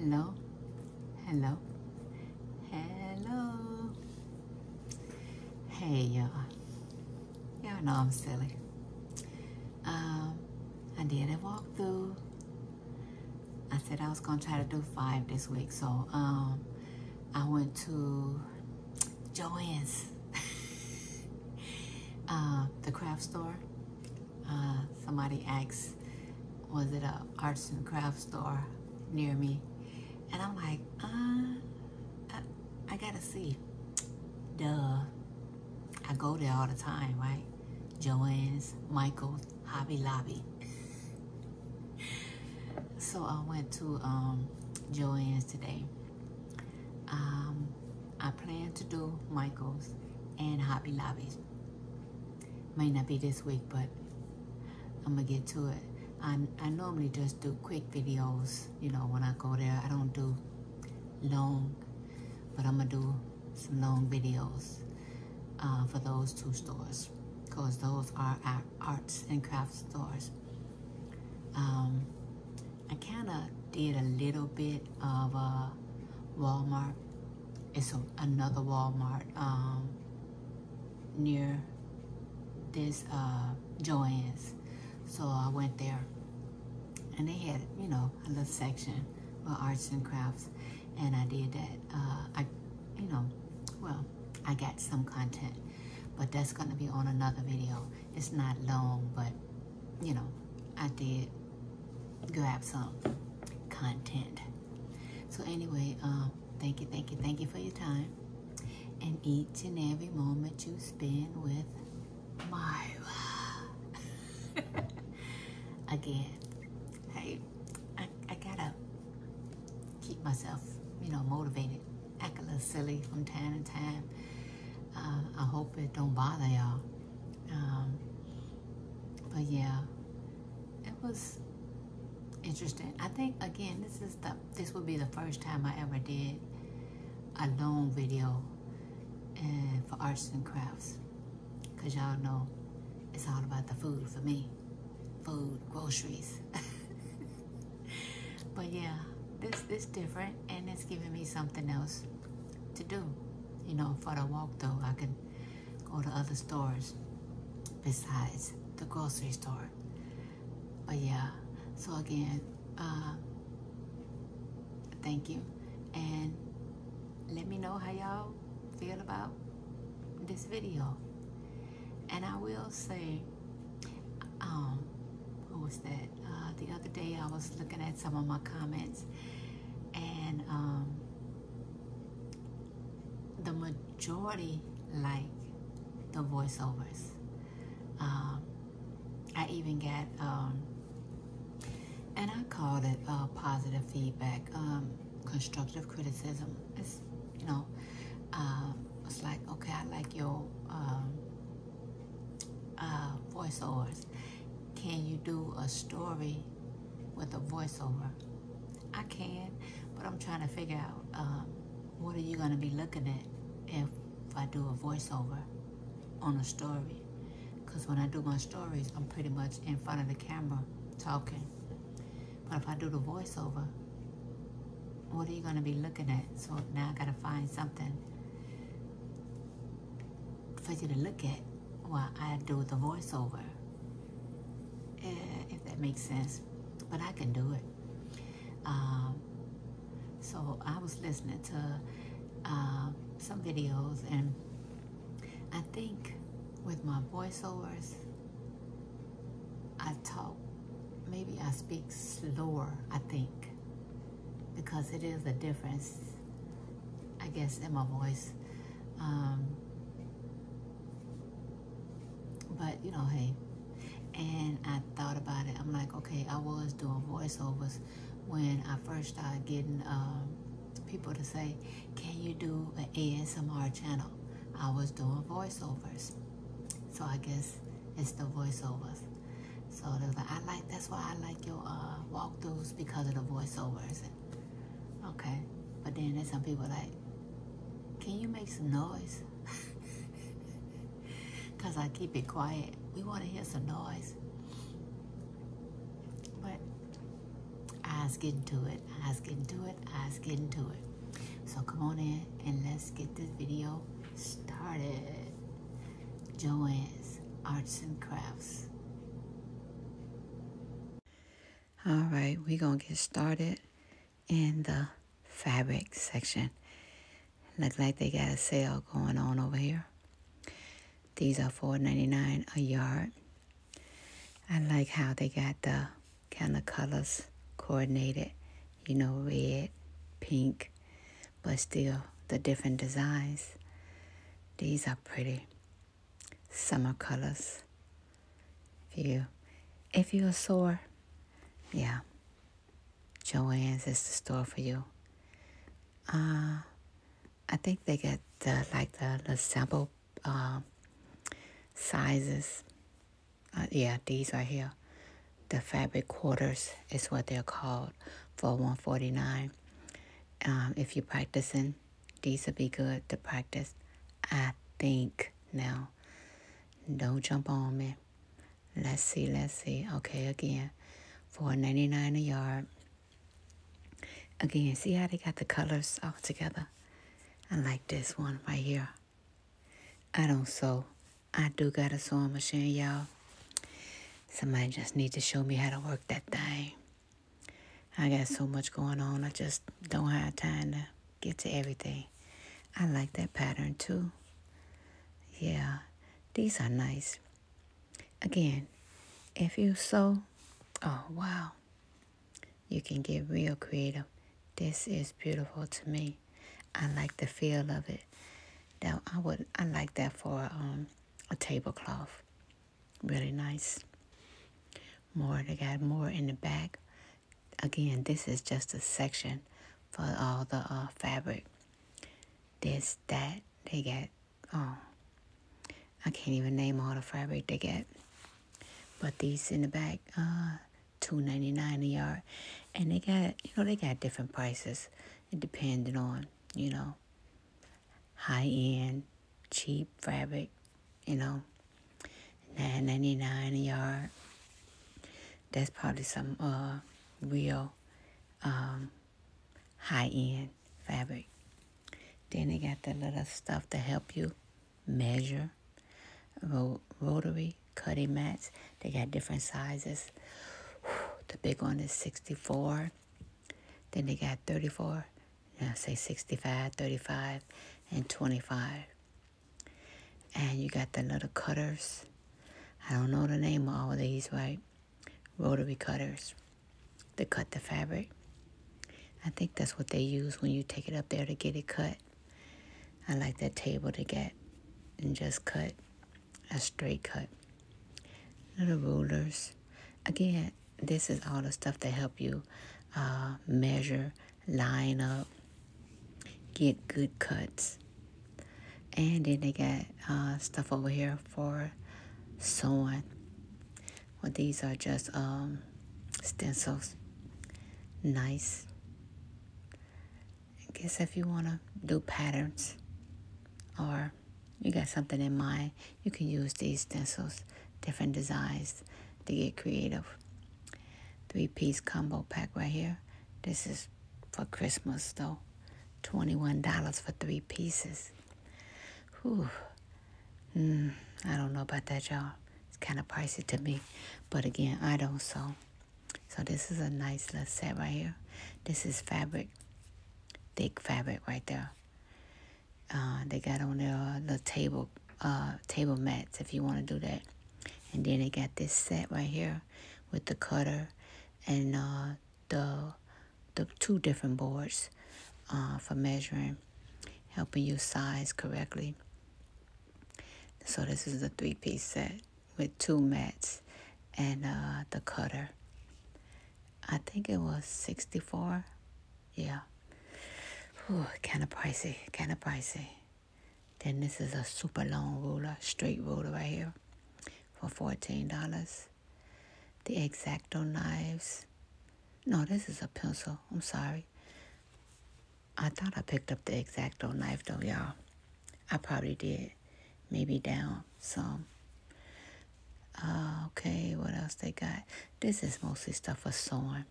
Hello, hello, hello. Hey, y'all. Y'all know I'm silly. Um, I did a walkthrough. I said I was gonna try to do five this week, so um, I went to Joann's, uh, the craft store. Uh, somebody asked, was it a arts and craft store near me? And I'm like, uh, I, I gotta see. Duh. I go there all the time, right? Joann's, Michael's, Hobby Lobby. so I went to um, Joann's today. Um, I plan to do Michael's and Hobby Lobby's. May not be this week, but I'm gonna get to it. I, I normally just do quick videos, you know, when I go there. I don't do long, but I'm gonna do some long videos uh, for those two stores because those are our arts and crafts stores. Um, I kind of did a little bit of a Walmart. It's a, another Walmart um, near this uh, Joann's. So I went there and they had, you know, a little section for arts and crafts. And I did that. Uh, I, you know, well, I got some content, but that's going to be on another video. It's not long, but, you know, I did grab some content. So anyway, um, thank you, thank you, thank you for your time. And each and every moment you spend with Myra. Again, hey, I, I gotta keep myself, you know, motivated. Act a little silly from time to time. Uh, I hope it don't bother y'all. Um, but yeah, it was interesting. I think again, this is the this would be the first time I ever did a long video and for arts and crafts, cause y'all know it's all about the food for me food, groceries. but yeah, this this different and it's giving me something else to do. You know, for the walk though, I can go to other stores besides the grocery store. But yeah, so again, uh, thank you. And let me know how y'all feel about this video. And I will say, um, was that? Uh, the other day I was looking at some of my comments and um, the majority like the voiceovers. Um, I even got, um, and I called it uh, positive feedback, um, constructive criticism. It's, you know, uh, it's like, okay, I like your um, uh, voiceovers can you do a story with a voiceover? I can, but I'm trying to figure out um, what are you going to be looking at if I do a voiceover on a story. Because when I do my stories, I'm pretty much in front of the camera talking. But if I do the voiceover, what are you going to be looking at? So now I got to find something for you to look at while I do the voiceover if that makes sense. But I can do it. Um, so I was listening to uh, some videos, and I think with my voiceovers, I talk, maybe I speak slower, I think, because it is a difference, I guess, in my voice. Um, but, you know, hey, and I thought about it. I'm like, okay, I was doing voiceovers when I first started getting um, people to say, can you do an ASMR channel? I was doing voiceovers. So I guess it's the voiceovers. So they like, I like, that's why I like your uh, walkthroughs because of the voiceovers. okay. But then there's some people like, can you make some noise? Because I keep it quiet. We want to hear some noise. But I Let's get into it. Let's get into it. Let's get into it. So come on in and let's get this video started. Joann's Arts and Crafts. All right, we're going to get started in the fabric section. Look like they got a sale going on over here. These are $4.99 a yard. I like how they got the kind of colors coordinated. You know, red, pink, but still the different designs. These are pretty. Summer colors. If you if you're sore, yeah. Joann's is the store for you. Uh, I think they get the like the, the sample uh, sizes. Uh, yeah, these are here. The fabric quarters is what they're called for 149. Um, if you're practicing, these would be good to practice. I think now. Don't jump on me. Let's see, let's see. Okay, again, four ninety nine a yard. Again, see how they got the colors all together? I like this one right here. I don't sew. I do got a sewing machine, y'all. Somebody just need to show me how to work that thing. I got so much going on. I just don't have time to get to everything. I like that pattern too. Yeah, these are nice. Again, if you sew, oh wow, you can get real creative. This is beautiful to me. I like the feel of it. Now I would I like that for um, a tablecloth. Really nice. More they got more in the back. Again, this is just a section for all the uh, fabric. This, that, they got oh I can't even name all the fabric they got. But these in the back, uh, two ninety nine a yard, and they got you know they got different prices, depending on you know high end, cheap fabric, you know, nine ninety nine a yard. That's probably some uh real um high end fabric. Then they got the little stuff to help you measure. Rotary cutting mats. They got different sizes. The big one is 64. Then they got 34. Now say 65, 35, and 25. And you got the little cutters. I don't know the name of all of these, right? Rotary cutters to cut the fabric. I think that's what they use when you take it up there to get it cut. I like that table to get and just cut a straight cut. Little rulers. Again, this is all the stuff to help you uh, measure, line up, get good cuts. And then they got uh, stuff over here for sewing. Well, these are just um, stencils. Nice. I guess if you want to do patterns or you got something in mind, you can use these stencils, different designs to get creative. Three piece combo pack right here. This is for Christmas though. $21 for three pieces. Whew. Mm, I don't know about that, y'all. It's kind of pricey to me. But again, I don't sew. So this is a nice little set right here. This is fabric. Thick fabric right there. Uh, they got on there uh, the table uh, table mats if you want to do that. And then they got this set right here with the cutter and uh, the the two different boards uh, for measuring, helping you size correctly. So this is a three-piece set with two mats and uh, the cutter. I think it was 64. Yeah. Kind of pricey, kind of pricey. Then this is a super long ruler, straight ruler right here for $14. The X-Acto knives. No, this is a pencil. I'm sorry. I thought I picked up the X-Acto knife though, y'all. I probably did. Maybe down some. Uh, okay, what else they got? This is mostly stuff for sewing.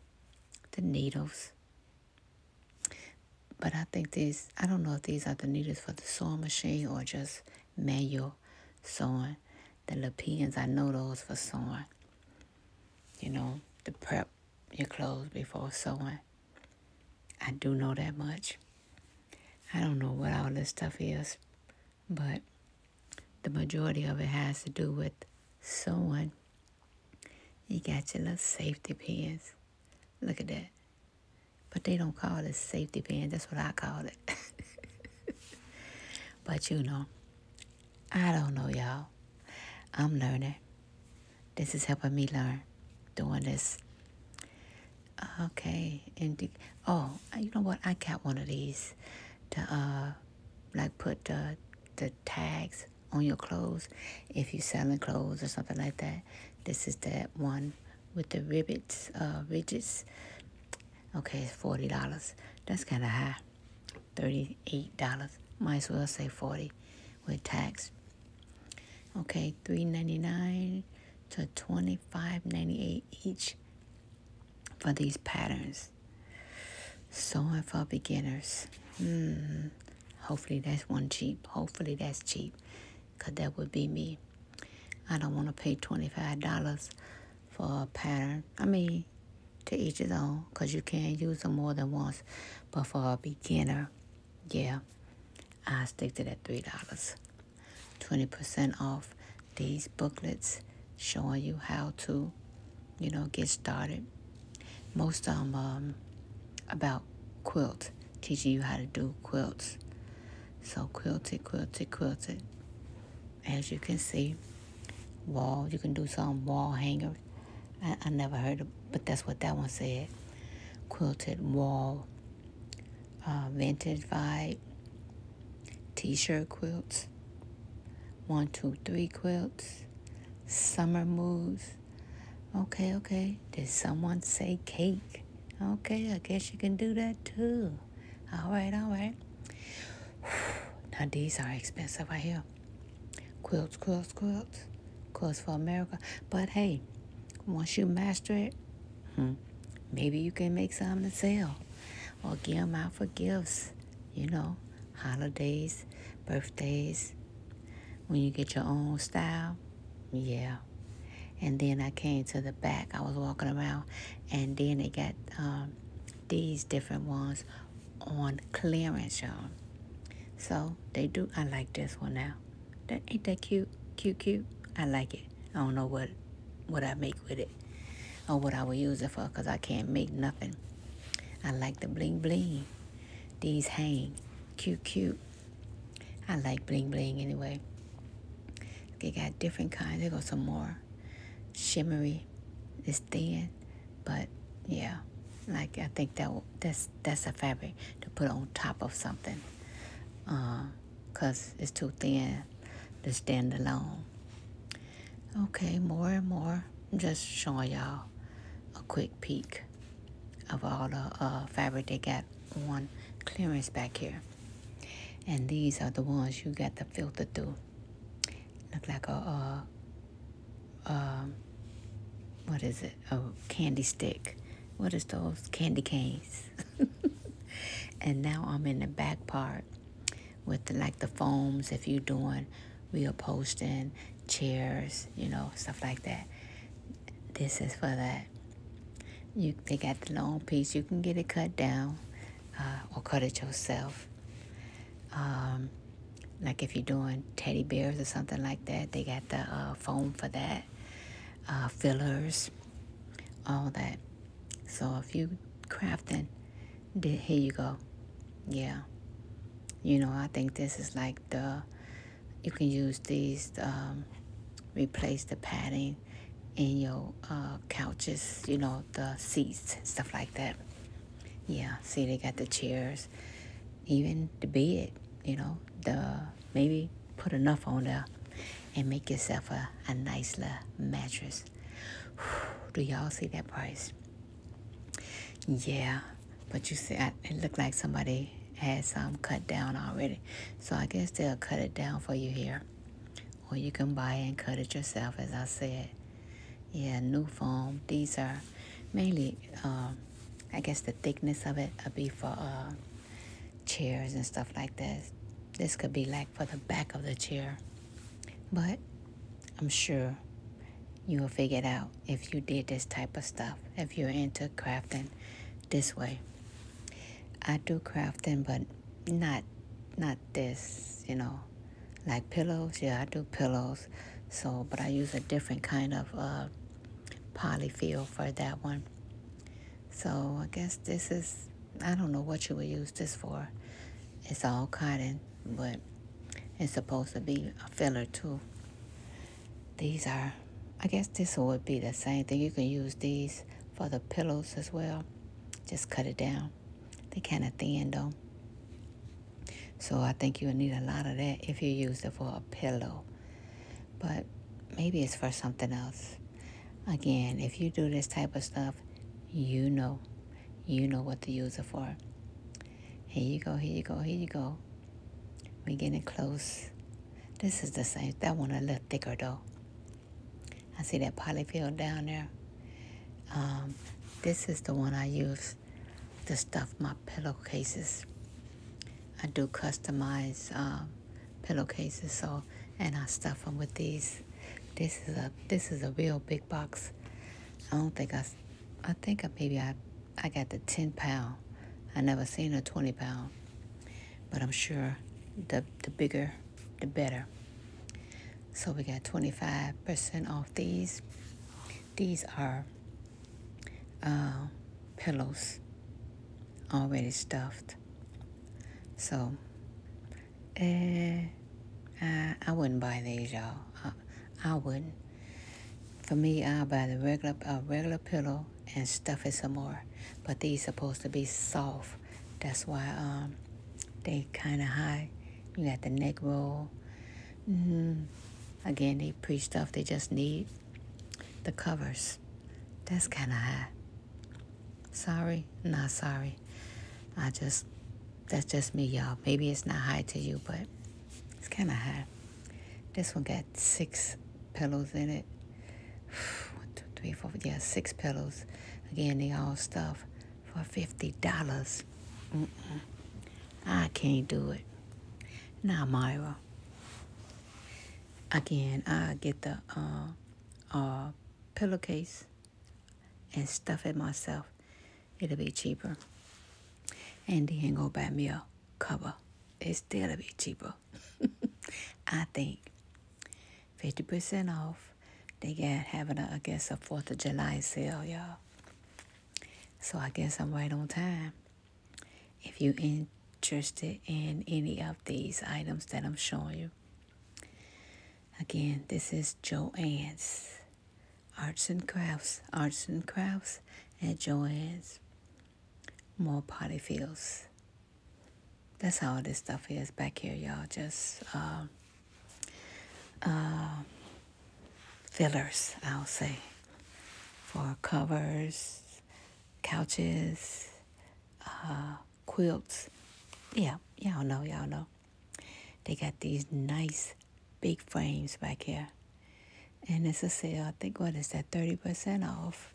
the needles. But I think these, I don't know if these are the needles for the sewing machine or just manual sewing. The little pins, I know those for sewing. You know, to prep your clothes before sewing. I do know that much. I don't know what all this stuff is, but the majority of it has to do with sewing. You got your little safety pins. Look at that. But they don't call it safety pins. That's what I call it. but you know, I don't know, y'all. I'm learning. This is helping me learn doing this. Okay, and oh, you know what? I got one of these to uh, like put the the tags on your clothes if you're selling clothes or something like that. This is that one with the rivets, uh, ridges. Okay, it's forty dollars. That's kind of high. Thirty-eight dollars. Might as well say forty with tax. Okay, three ninety-nine to twenty-five ninety-eight each for these patterns. Sewing for beginners. Hmm. Hopefully that's one cheap. Hopefully that's cheap. Because that would be me. I don't want to pay $25 for a pattern. I mean, to each his own. Because you can't use them more than once. But for a beginner, yeah, I stick to that $3. 20% off these booklets showing you how to, you know, get started. Most of them um, about quilt, teaching you how to do quilts. So quilted, quilted, quilted. As you can see, wall, you can do some wall hanger. I, I never heard of, but that's what that one said. Quilted wall, uh, vintage vibe, t-shirt quilts, one, two, three quilts, summer moves. Okay, okay. Did someone say cake? Okay, I guess you can do that too. All right, all right. Now these are expensive right here. Quilts, quilts, quilts. Quilts for America. But hey, once you master it, hmm, maybe you can make something to sell. Or give them out for gifts. You know, holidays, birthdays. When you get your own style. Yeah. And then I came to the back. I was walking around. And then they got um, these different ones on clearance, y'all. So they do. I like this one now. That ain't that cute, cute, cute. I like it. I don't know what what I make with it or what I will use it for because I can't make nothing. I like the bling bling. These hang cute, cute. I like bling bling anyway. They got different kinds. They got some more shimmery. It's thin, but yeah, like I think that that's that's a fabric to put on top of something because uh, it's too thin to stand alone. Okay, more and more. I'm just showing y'all a quick peek of all the uh, fabric they got on clearance back here. And these are the ones you got to filter through. Look like a, uh, uh, what is it? A candy stick. What is those? Candy canes. and now I'm in the back part with the, like the foams if you're doing reupholstering chairs, you know, stuff like that. This is for that. You they got the long piece. You can get it cut down uh, or cut it yourself. Um, like if you're doing teddy bears or something like that, they got the uh, foam for that. Uh, fillers, all that. So if you crafting, here you go. Yeah. You know, I think this is like the, you can use these, um, replace the padding in your uh, couches, you know, the seats, stuff like that. Yeah, see, they got the chairs, even the bed, you know, the maybe put enough on there and make yourself a, a nice little mattress. Do y'all see that price? Yeah, but you see, it looked like somebody had some cut down already. So I guess they'll cut it down for you here. Or you can buy and cut it yourself, as I said. Yeah, new foam. These are mainly uh, I guess the thickness of it would be for uh, chairs and stuff like that. This could be like for the back of the chair. But I'm sure you'll figure it out if you did this type of stuff, if you're into crafting this way. I do crafting, but not not this, you know, like pillows. Yeah, I do pillows. So, but I use a different kind of uh, polyfill for that one. So I guess this is, I don't know what you would use this for. It's all cotton, but it's supposed to be a filler too. These are, I guess this would be the same thing. You can use these for the pillows as well. Just cut it down. They kind of thin though. So I think you'll need a lot of that if you use it for a pillow. But maybe it's for something else. Again, if you do this type of stuff, you know. You know what to use it for. Here you go, here you go, here you go. We're getting close. This is the same. That one a little thicker though. I see that polyfill down there. Um, this is the one I use to stuff my pillowcases. I do customize um, pillowcases, so and I stuff them with these. This is a this is a real big box. I don't think I, I think I, maybe I, I got the ten pound. I never seen a twenty pound, but I'm sure the the bigger, the better. So we got 25% off these. These are uh, pillows already stuffed. So, eh, I, I wouldn't buy these, y'all. I, I wouldn't. For me, I'll buy the regular a regular pillow and stuff it some more. But these supposed to be soft. That's why um they kind of high. You got the neck roll. Mm-hmm. Again, they pre-stuff. They just need the covers. That's kind of high. Sorry, not sorry. I just, that's just me, y'all. Maybe it's not high to you, but it's kind of high. This one got six pillows in it. One, two, three, four, yeah, six pillows. Again, they all stuff for $50. Mm-mm. I can't do it. Now, Myra. Again, I get the uh, uh, pillowcase and stuff it myself. It'll be cheaper and then go buy me a cover. It's still a bit cheaper. I think 50% off. They got having a, I guess, a 4th of July sale, y'all. So I guess I'm right on time. If you're interested in any of these items that I'm showing you. Again, this is Joann's Arts and Crafts. Arts and Crafts at Joann's more party feels. That's how this stuff is back here, y'all. Just uh, uh, fillers, I'll say, for covers, couches, uh, quilts. Yeah, y'all know, y'all know. They got these nice big frames back here. And it's a sale, I think, what is that, 30% off,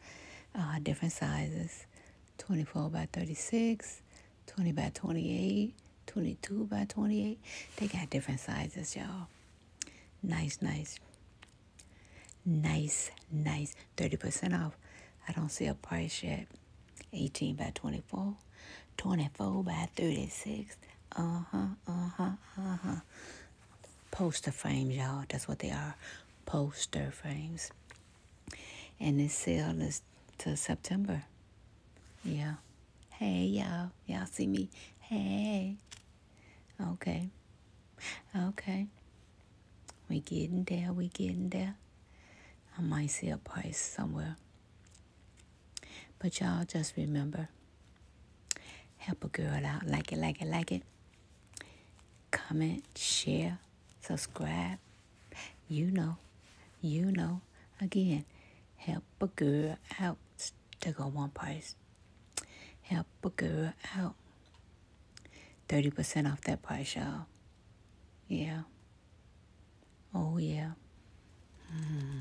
uh, different sizes. 24 by 36, 20 by 28, 22 by 28. They got different sizes, y'all. Nice, nice. Nice, nice. 30% off. I don't see a price yet. 18 by 24, 24 by 36. Uh-huh, uh-huh, uh-huh. Poster frames, y'all. That's what they are. Poster frames. And this sale is to September. Yeah. Hey, y'all. Y'all see me? Hey. Okay. Okay. We getting there. We getting there. I might see a price somewhere. But y'all just remember, help a girl out. Like it, like it, like it. Comment, share, subscribe. You know, you know. Again, help a girl out. To go one price help a girl out. 30% off that price, y'all. Yeah. Oh, yeah. Hmm.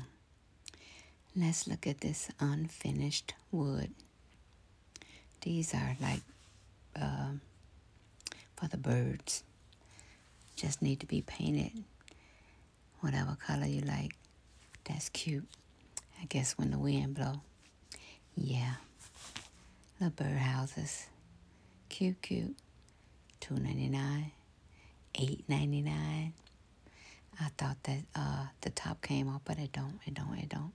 Let's look at this unfinished wood. These are like um, for the birds. Just need to be painted whatever color you like. That's cute. I guess when the wind blow. Yeah. The bird houses. Cute, cute. Two ninety nine. Eight ninety nine. I thought that uh, the top came off, but it don't. It don't. It don't.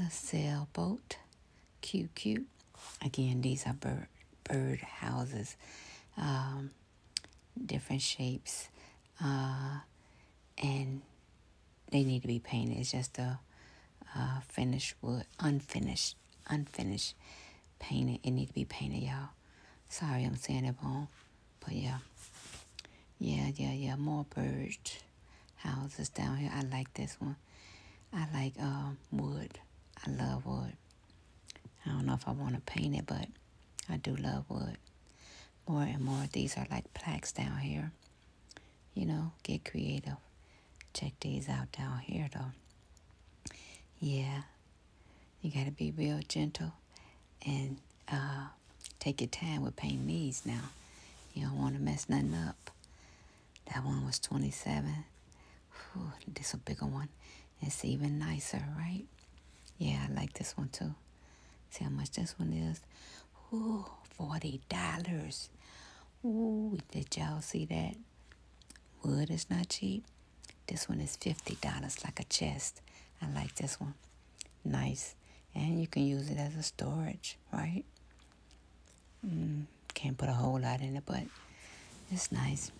A sailboat. Cute, cute. Again, these are bird bird houses. Um, different shapes. Uh, and they need to be painted. It's just a, a finished wood, unfinished, unfinished painted. It need to be painted, y'all. Sorry, I'm saying it wrong, but yeah, yeah, yeah, yeah. More bird houses down here. I like this one. I like uh, wood. I love wood. I don't know if I want to paint it, but I do love wood. More and more of these are like plaques down here. You know, get creative. Check these out down here, though. Yeah, you got to be real gentle and uh, take your time with painting these now. You don't want to mess nothing up. That one was 27. Whew, this a bigger one. It's even nicer, right? Yeah, I like this one too. See how much this one is? Ooh, $40. Ooh, did y'all see that? Wood is not cheap. This one is $50, like a chest. I like this one. Nice. And you can use it as a storage, right? Mm, can't put a whole lot in it, but it's nice.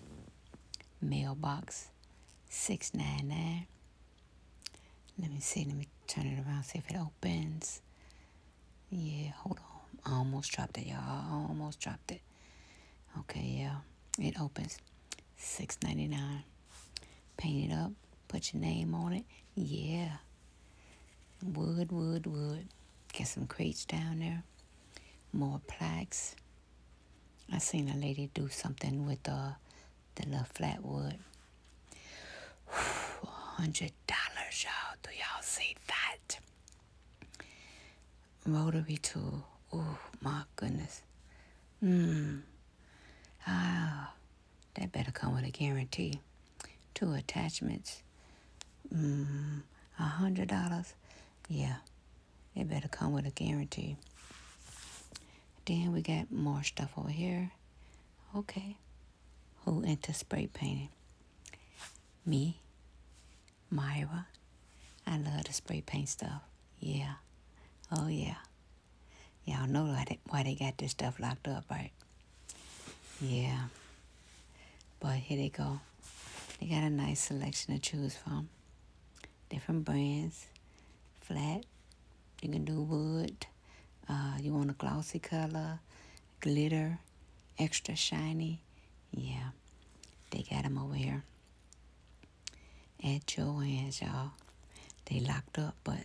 Mailbox, six nine nine. Let me see. Let me turn it around. See if it opens. Yeah, hold on. I almost dropped it, y'all. I almost dropped it. Okay, yeah. It opens. Six ninety nine paint it up, put your name on it. Yeah. Wood, wood, wood. Get some crates down there. More plaques. I seen a lady do something with uh, the little flat wood. Hundred dollars, y'all. Do y'all see that? Rotary tool. Oh my goodness. Mmm. Ah, that better come with a guarantee two attachments. Mm, a hundred dollars. Yeah, it better come with a guarantee. Then we got more stuff over here. Okay, who into spray painting? Me, Myra. I love the spray paint stuff. Yeah. Oh yeah. Y'all know why they, why they got this stuff locked up, right? Yeah. But here they go. They got a nice selection to choose from. Different brands. Flat. You can do wood. Uh, you want a glossy color. Glitter. Extra shiny. Yeah. They got them over here. At Joann's, y'all. They locked up, but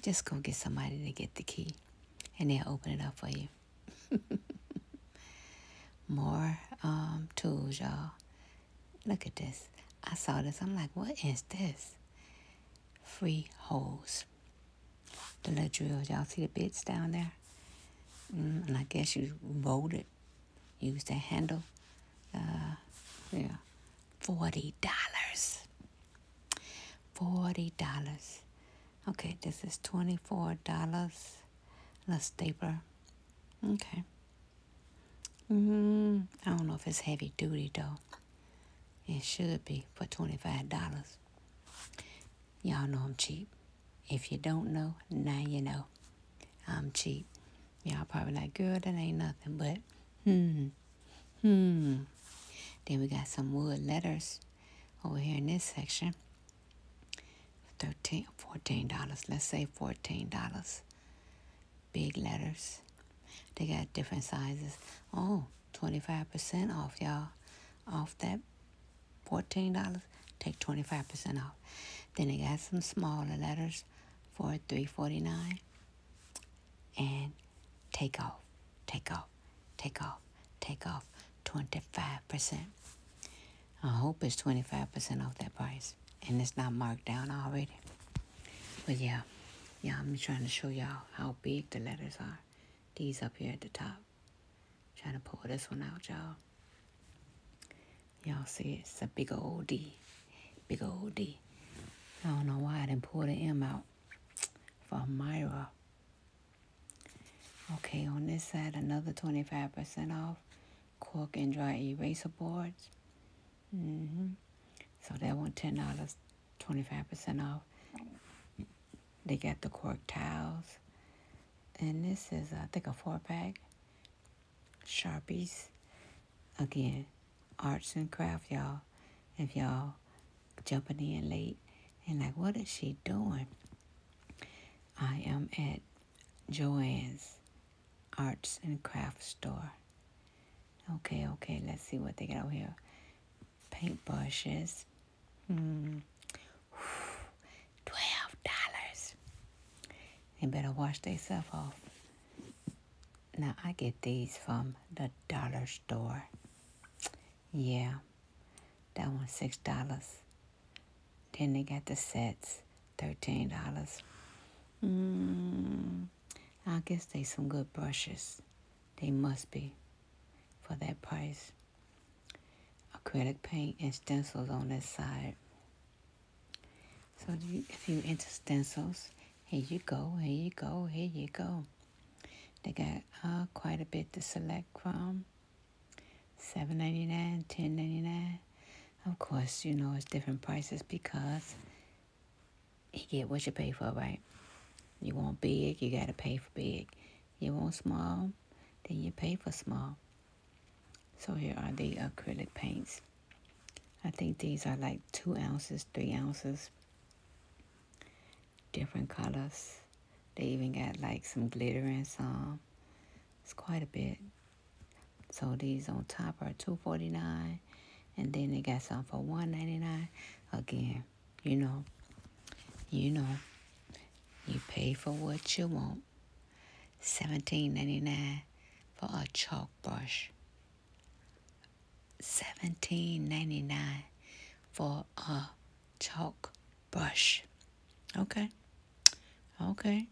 just go get somebody to get the key. And they'll open it up for you. More um, tools, y'all. Look at this. I saw this. I'm like, what is this? Free hose. The little drills. Y'all see the bits down there? Mm, and I guess you rolled it. Use the handle. Uh, yeah. $40. $40. Okay, this is $24. A stapler. Okay. Mm, I don't know if it's heavy duty though. It should be for $25. Y'all know I'm cheap. If you don't know, now you know. I'm cheap. Y'all probably like, girl, that ain't nothing, but hmm, hmm. Then we got some wood letters over here in this section. 13 $14. Let's say $14. Big letters. They got different sizes. Oh, 25% off, y'all. Off that $14, take 25% off. Then they got some smaller letters for $3.49 and take off, take off, take off, take off 25%. I hope it's 25% off that price and it's not marked down already. But yeah, yeah, I'm trying to show y'all how big the letters are. These up here at the top. Trying to pull this one out, y'all. Y'all see? It's a big old D. Big old D. I don't know why I didn't pull the M out for Myra. Okay, on this side, another 25% off. Cork and dry eraser boards. Mm-hmm. So that one $10, 25% off. They got the cork towels. And this is, I think, a four pack. Sharpies. Again, arts and craft, y'all. If y'all jumping in late and like, what is she doing? I am at Joann's Arts and Craft Store. Okay, okay, let's see what they got over here. Paint brushes. Hmm. Twelve dollars. They better wash themselves off. Now I get these from the dollar store. Yeah, that one six dollars. Then they got the sets, thirteen dollars. Mm, I guess they some good brushes. They must be for that price. Acrylic paint and stencils on this side. So if you into stencils, here you go, here you go, here you go. They got uh, quite a bit to select from. Seven ninety nine, ten ninety nine. Of course, you know it's different prices because you get what you pay for, right? You want big, you gotta pay for big. You want small, then you pay for small. So here are the acrylic paints. I think these are like two ounces, three ounces. Different colors. They even got like some glitter and some. It's quite a bit. So these on top are two forty nine, and then they got some for one ninety nine. Again, you know, you know, you pay for what you want. Seventeen ninety nine for a chalk brush. Seventeen ninety nine for a chalk brush. Okay. Okay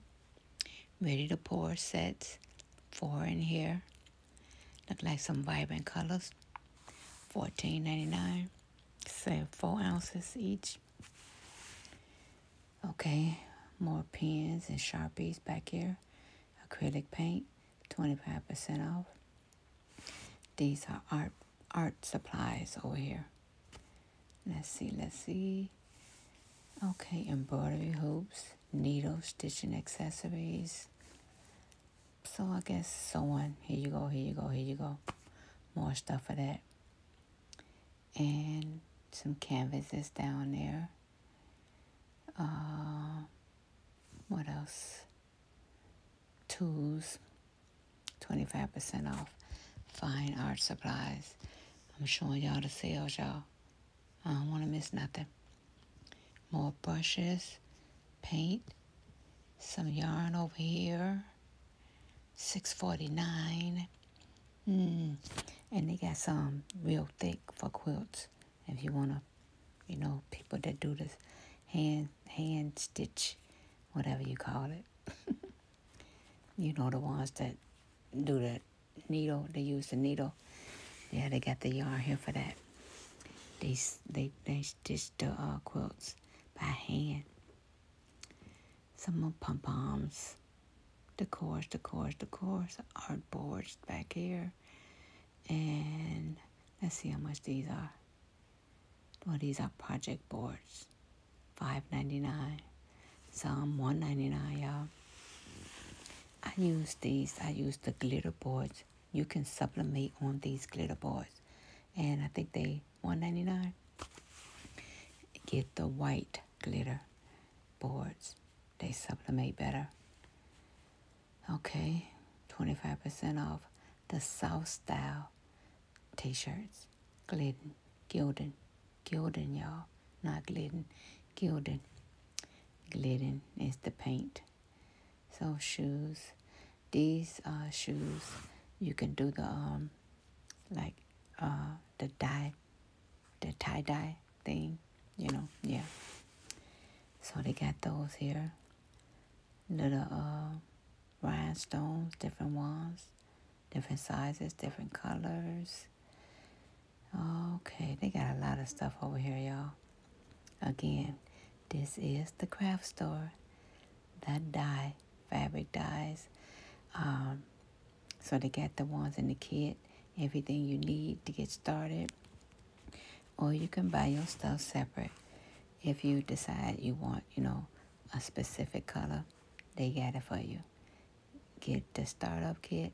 ready to pour sets. Four in here. Look like some vibrant colors. Fourteen ninety nine. Say four ounces each. Okay, more pens and sharpies back here. Acrylic paint, 25% off. These are art art supplies over here. Let's see, let's see. Okay, embroidery hoops, needles, stitching accessories. So I guess sewing. Here you go, here you go, here you go. More stuff for that. And some canvases down there. Uh, what else? Tools, 25% off. Fine art supplies. I'm showing y'all the sales, y'all. I don't want to miss nothing. More brushes paint, some yarn over here, six forty nine. Mm. And they got some real thick for quilts. If you wanna, you know, people that do this hand hand stitch, whatever you call it. you know the ones that do the needle. They use the needle. Yeah, they got the yarn here for that. They they they stitch the uh, quilts by hand some more pom poms, the course, the course, the course, art boards back here. And let's see how much these are. Well, these are project boards, five ninety nine. Ninety nine, y'all. I use these. I use the glitter boards. You can sublimate on these glitter boards, and I think they one ninety nine. Get the white glitter boards they sublimate better. Okay, 25% off the Soft Style t-shirts. Glidden, Gildan, Gildan, y'all. Not Glidden, Gildan. Glidden is the paint. So shoes. These uh, shoes, you can do the, um, like, uh, the dye, the tie-dye thing, you know, yeah. So they got those here little uh, rhinestones, different ones, different sizes, different colors. Okay, they got a lot of stuff over here, y'all. Again, this is the craft store that dye, fabric dyes. Um, so they got the ones in the kit, everything you need to get started. Or you can buy your stuff separate if you decide you want, you know, a specific color. They got it for you. Get the startup kit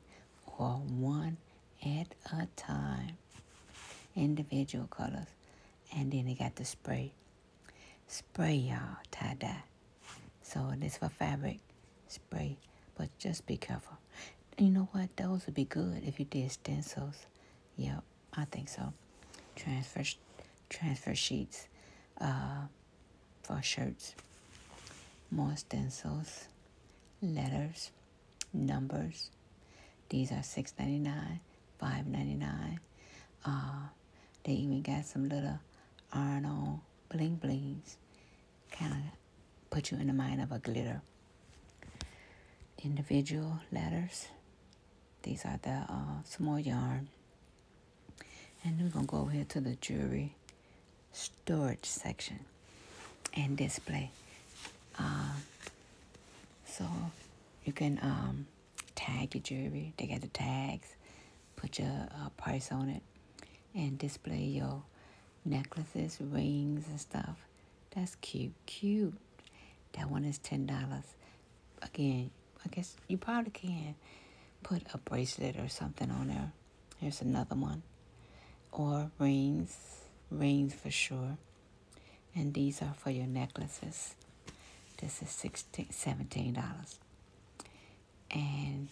or one at a time. Individual colors. And then they got the spray. Spray y'all tie-dye. So this for fabric spray. But just be careful. You know what? Those would be good if you did stencils. Yep, I think so. Transfer transfer sheets uh, for shirts. More stencils, letters, numbers. These are six ninety nine, five ninety nine. Uh, they even got some little iron on bling blings. Kind of put you in the mind of a glitter. Individual letters. These are the uh, small yarn. And we're going to go over here to the jewelry storage section and display. Uh, so you can um, tag your jewelry. They got the tags. Put your uh, price on it and display your necklaces, rings, and stuff. That's cute. Cute. That one is $10. Again, I guess you probably can put a bracelet or something on there. Here's another one. Or rings. Rings for sure. And these are for your necklaces. This is $16, $17. And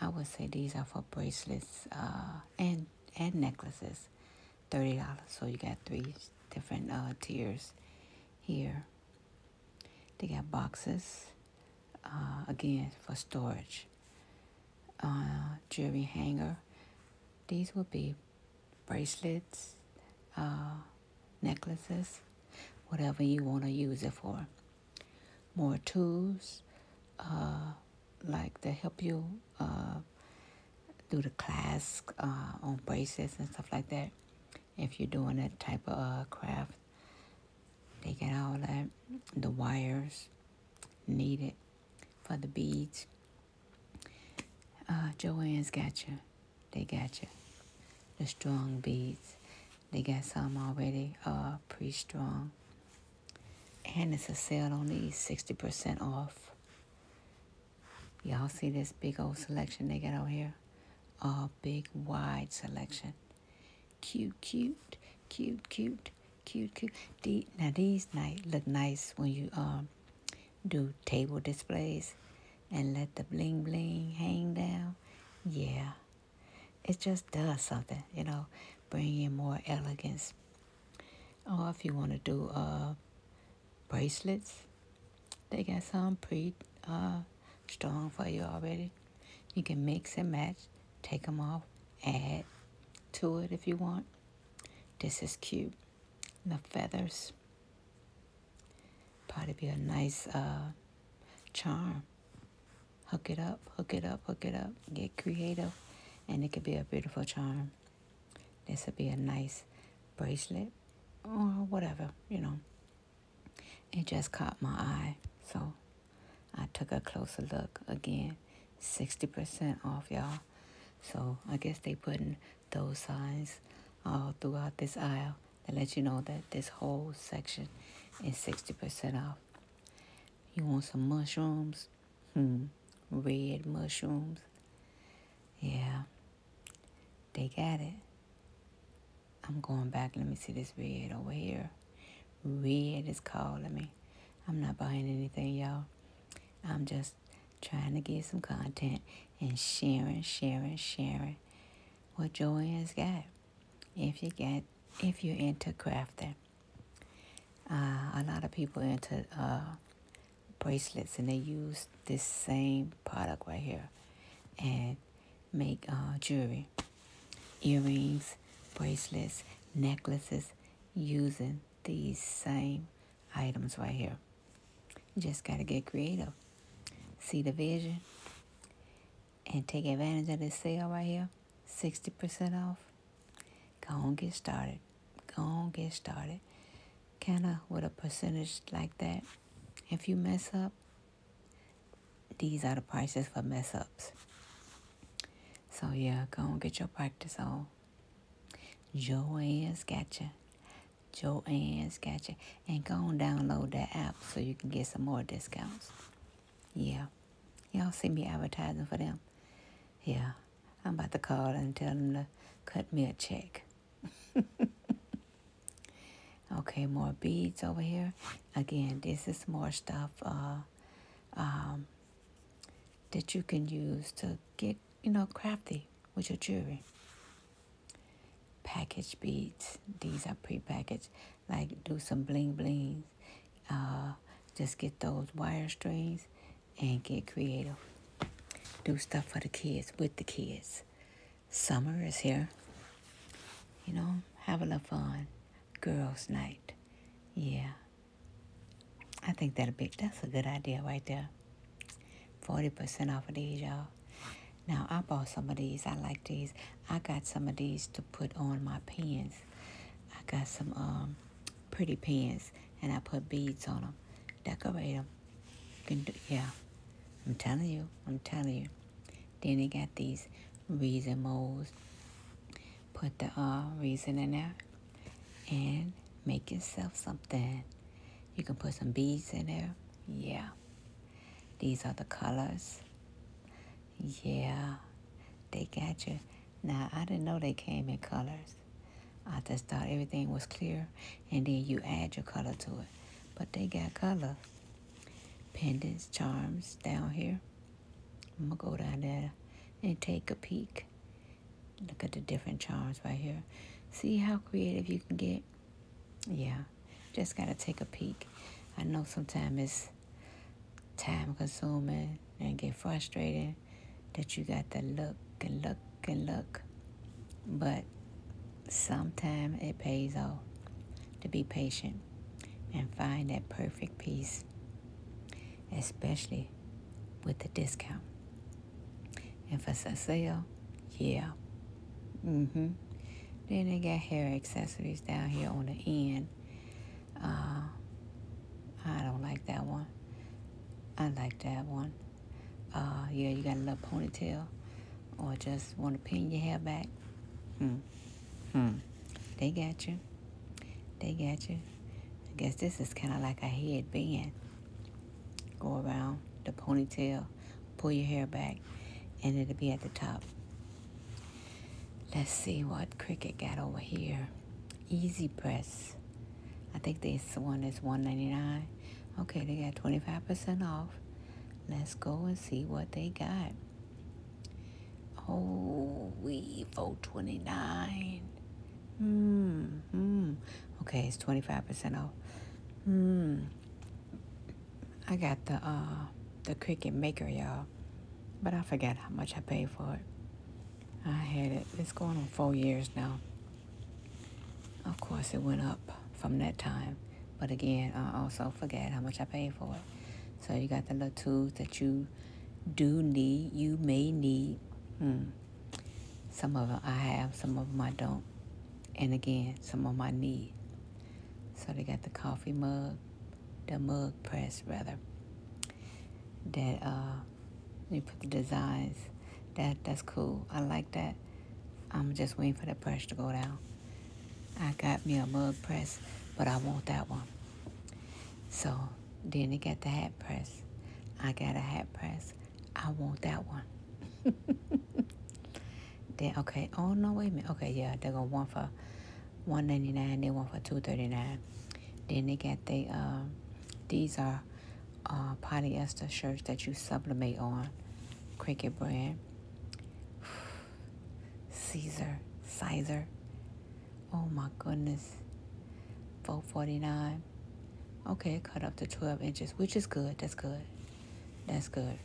I would say these are for bracelets uh, and, and necklaces. $30. So you got three different uh, tiers here. They got boxes, uh, again, for storage. Uh, jewelry hanger. These would be bracelets, uh, necklaces, whatever you want to use it for. More tools, uh, like to help you uh, do the clasp uh, on bracelets and stuff like that. If you're doing that type of uh, craft, they get all that, the wires needed for the beads. Uh, Joann's got you. They got you. The strong beads. They got some already uh, pre-strong. And it's a sale on these, 60% off. Y'all see this big old selection they got out here? A big, wide selection. Cute, cute, cute, cute, cute, cute. Now these night look nice when you um do table displays and let the bling bling hang down. Yeah, it just does something, you know, bring in more elegance. Or if you want to do uh bracelets, they got some pre uh strong for you already. You can mix and match, take them off, add to it if you want. This is cute. The feathers. Probably be a nice uh, charm. Hook it up, hook it up, hook it up. Get creative, and it could be a beautiful charm. This would be a nice bracelet or whatever, you know. It just caught my eye, so I took a closer look again. 60% off, y'all. So I guess they putting those signs all throughout this aisle to let you know that this whole section is 60% off. You want some mushrooms? Hmm, red mushrooms. Yeah, they got it. I'm going back. Let me see this red over here. Red is calling me. I'm not buying anything, y'all. I'm just trying to get some content and sharing, sharing, sharing what Joann's got. If you get, if you're into crafting, uh, a lot of people into uh, bracelets and they use this same product right here and make uh, jewelry, earrings, bracelets, necklaces using these same items right here. You just got to get creative. See the vision? and take advantage of this sale right here, 60% off, go on get started. Go on get started. Kind of with a percentage like that. If you mess up, these are the prices for mess ups. So yeah, go and get your practice on. Joann's got you. Joann's got you. And go and download that app so you can get some more discounts. Yeah. Y'all see me advertising for them? Yeah. I'm about to call and tell them to cut me a check. okay, more beads over here. Again, this is more stuff uh, um, that you can use to get, you know, crafty with your jewelry. Package beads. These are pre-packaged. Like do some bling blings. Uh, just get those wire strings and get creative. Do stuff for the kids with the kids. Summer is here. You know, have a little fun. Girls' night. Yeah. I think that'll be that's a good idea right there. 40% off of these, y'all. Now, I bought some of these. I like these. I got some of these to put on my pens. I got some um, pretty pens, and I put beads on them. Decorate them. You can do, yeah. I'm telling you. I'm telling you. Then they got these resin molds. Put the uh, resin in there and make yourself something. You can put some beads in there. Yeah. These are the colors. Yeah, they got you. Now, I didn't know they came in colors. I just thought everything was clear, and then you add your color to it. But they got color. Pendants, charms down here. I'm to go down there and take a peek. Look at the different charms right here. See how creative you can get? Yeah, just got to take a peek. I know sometimes it's time consuming and get frustrated that you got to look and look and look. But sometimes it pays off to be patient and find that perfect piece, especially with the discount. And for sale, yeah. Mm-hmm. Then they got hair accessories down here on the end. Uh, I don't like that one. I like that one. Uh, yeah, you got a little ponytail or just want to pin your hair back. Hmm. Hmm. They got you. They got you. I guess this is kind of like a headband. Go around the ponytail, pull your hair back, and it'll be at the top. Let's see what Cricut got over here. Easy Press. I think this one is one ninety nine. Okay, they got 25% off. Let's go and see what they got. Oh, we 429. Hmm, hmm. Okay, it's 25% off. Hmm. I got the uh the Cricut Maker, y'all. But I forgot how much I paid for it. I had it. It's going on four years now. Of course, it went up from that time. But again, I also forget how much I paid for it. So you got the little tools that you do need, you may need. Hmm. Some of them I have, some of them I don't. And again, some of them I need. So they got the coffee mug, the mug press rather. That uh, you put the designs. That that's cool. I like that. I'm just waiting for the press to go down. I got me a mug press but I want that one. So then they got the hat press. I got a hat press. I want that one. then okay, oh no, wait a minute. Okay, yeah, they got one for one ninety nine. They want for two thirty nine. Then they got the uh, these are uh, polyester shirts that you sublimate on. Cricut brand. Caesar, Sizer. Oh my goodness. 449 okay cut up to 12 inches which is good that's good that's good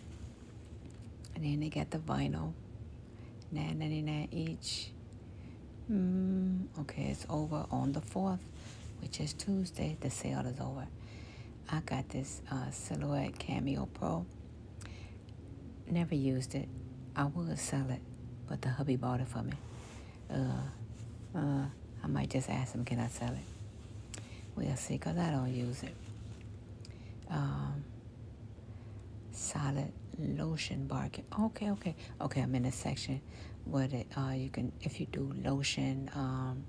and then they got the vinyl 9.99 each mm, okay it's over on the 4th which is tuesday the sale is over i got this uh, silhouette cameo pro never used it I would sell it, but the hubby bought it for me. Uh, uh, I might just ask him, can I sell it? We'll see, because I don't use it. Um, solid lotion bargain. Okay, okay. Okay, I'm in a section where uh, you can, if you do lotion um,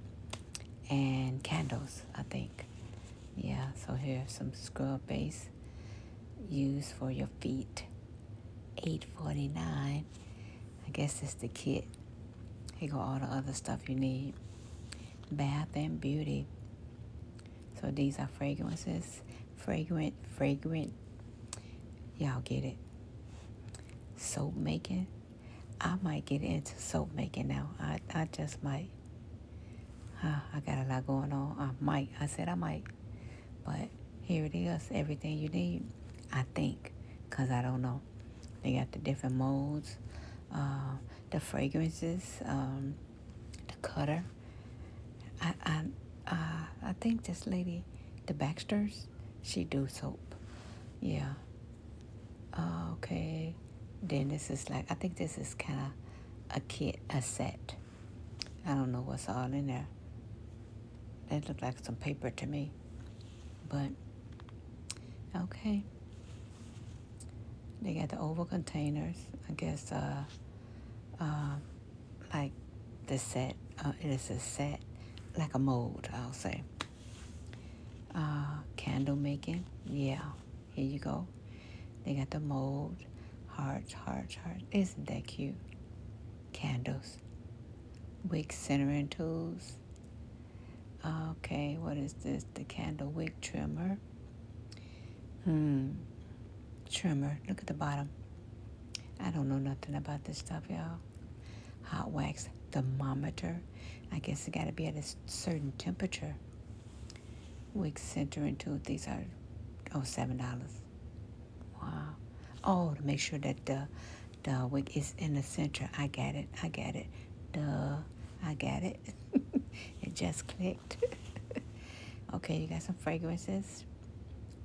and candles, I think. Yeah, so here's some scrub base used for your feet. Eight forty nine. I guess it's the kit. Here go all the other stuff you need. Bath and Beauty. So these are fragrances. Fragrant, fragrant. Y'all get it. Soap making. I might get into soap making now. I, I just might. Uh, I got a lot going on. I might. I said I might. But here it is. Everything you need. I think. Because I don't know. They got the different molds. Uh, the fragrances. Um, the cutter. I, I, uh, I think this lady, the Baxters, she do soap. Yeah. Uh, okay. Then this is like, I think this is kind of a kit, a set. I don't know what's all in there. That looked like some paper to me. But, okay. They got the oval containers. I guess, uh, uh, like the set. Uh, it is a set, like a mold, I'll say. Uh, candle making. Yeah, here you go. They got the mold hearts, hearts, hearts. Isn't that cute? Candles. Wick centering tools. Okay, what is this? The candle wick trimmer. Hmm. Trimmer. Look at the bottom. I don't know nothing about this stuff, y'all. Hot wax thermometer. I guess it got to be at a certain temperature. Wick centering tool. These are, oh, $7. Wow. Oh, to make sure that the the wick is in the center. I got it. I got it. Duh. I got it. Just clicked. okay, you got some fragrances.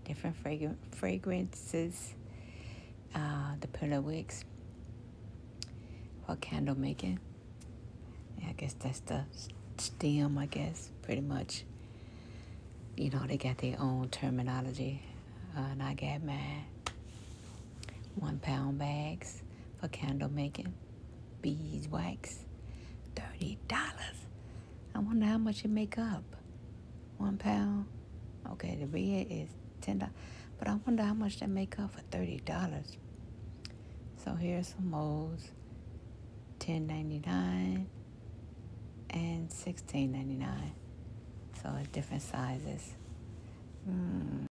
Different fragrance fragrances. Uh, the pillow wicks for candle making. Yeah, I guess that's the stem, I guess, pretty much. You know, they got their own terminology. Uh, and I got mine one pound bags for candle making, beeswax, $30. I wonder how much it make up. One pound. Okay, the red is $10. But I wonder how much that make up for $30. So here's some molds. $10.99 and $16.99. So different sizes. Hmm.